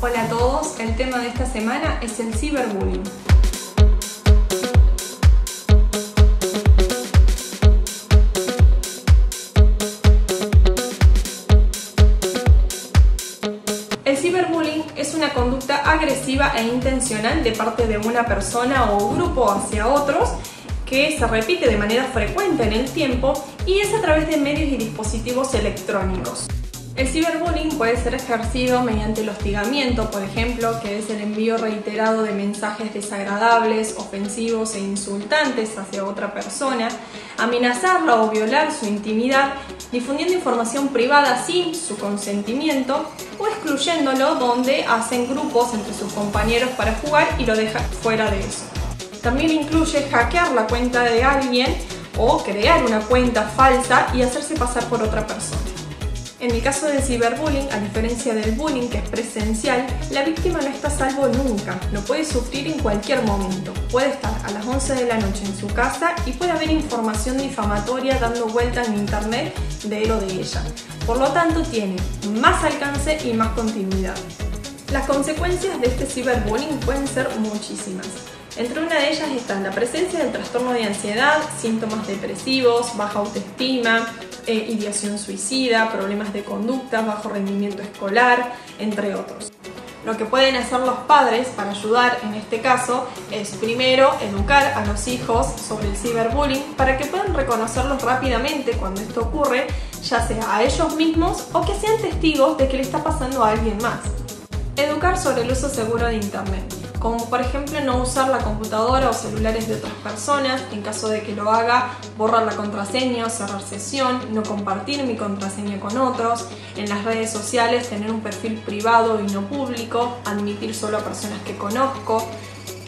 Hola a todos, el tema de esta semana es el ciberbullying. El ciberbullying es una conducta agresiva e intencional de parte de una persona o grupo hacia otros que se repite de manera frecuente en el tiempo y es a través de medios y dispositivos electrónicos. El ciberbullying puede ser ejercido mediante el hostigamiento, por ejemplo, que es el envío reiterado de mensajes desagradables, ofensivos e insultantes hacia otra persona, amenazarla o violar su intimidad, difundiendo información privada sin su consentimiento o excluyéndolo donde hacen grupos entre sus compañeros para jugar y lo dejan fuera de eso. También incluye hackear la cuenta de alguien o crear una cuenta falsa y hacerse pasar por otra persona. En el caso del ciberbullying, a diferencia del bullying que es presencial, la víctima no está a salvo nunca, lo puede sufrir en cualquier momento. Puede estar a las 11 de la noche en su casa y puede haber información difamatoria dando vuelta en internet de él o de ella. Por lo tanto, tiene más alcance y más continuidad. Las consecuencias de este ciberbullying pueden ser muchísimas. Entre una de ellas están la presencia del trastorno de ansiedad, síntomas depresivos, baja autoestima, eh, ideación suicida, problemas de conducta, bajo rendimiento escolar, entre otros. Lo que pueden hacer los padres para ayudar en este caso es primero educar a los hijos sobre el ciberbullying para que puedan reconocerlos rápidamente cuando esto ocurre, ya sea a ellos mismos o que sean testigos de que le está pasando a alguien más. Educar sobre el uso seguro de Internet como por ejemplo no usar la computadora o celulares de otras personas, en caso de que lo haga, borrar la contraseña cerrar sesión, no compartir mi contraseña con otros, en las redes sociales tener un perfil privado y no público, admitir solo a personas que conozco,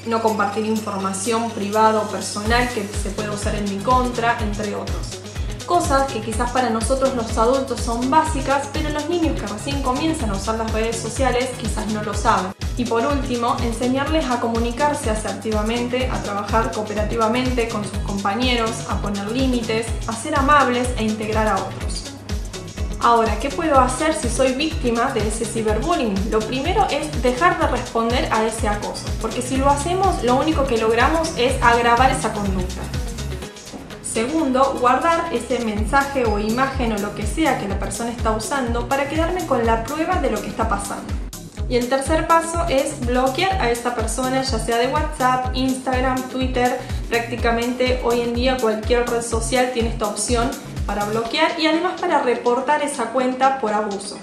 no compartir información privada o personal que se puede usar en mi contra, entre otros cosas que quizás para nosotros los adultos son básicas, pero los niños que recién comienzan a usar las redes sociales quizás no lo saben. Y por último, enseñarles a comunicarse asertivamente, a trabajar cooperativamente con sus compañeros, a poner límites, a ser amables e integrar a otros. Ahora, ¿qué puedo hacer si soy víctima de ese ciberbullying? Lo primero es dejar de responder a ese acoso, porque si lo hacemos, lo único que logramos es agravar esa conducta. Segundo, guardar ese mensaje o imagen o lo que sea que la persona está usando para quedarme con la prueba de lo que está pasando. Y el tercer paso es bloquear a esa persona, ya sea de WhatsApp, Instagram, Twitter. Prácticamente hoy en día cualquier red social tiene esta opción para bloquear y además para reportar esa cuenta por abuso.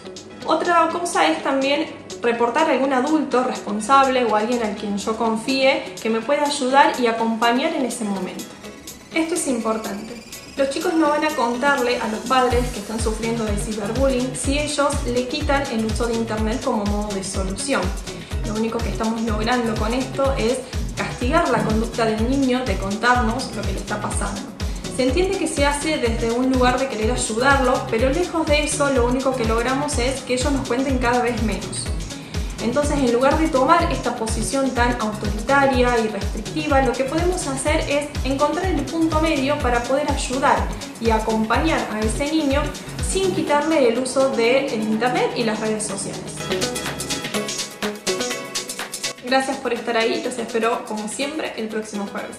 Otra cosa es también reportar a algún adulto responsable o alguien al quien yo confíe que me pueda ayudar y acompañar en ese momento. Esto es importante. Los chicos no van a contarle a los padres que están sufriendo de ciberbullying si ellos le quitan el uso de Internet como modo de solución. Lo único que estamos logrando con esto es castigar la conducta del niño de contarnos lo que le está pasando. Se entiende que se hace desde un lugar de querer ayudarlo, pero lejos de eso lo único que logramos es que ellos nos cuenten cada vez menos. Entonces, en lugar de tomar esta posición tan autoritaria y restrictiva, lo que podemos hacer es encontrar el punto medio para poder ayudar y acompañar a ese niño sin quitarle el uso de internet y las redes sociales. Gracias por estar ahí, los espero como siempre el próximo jueves.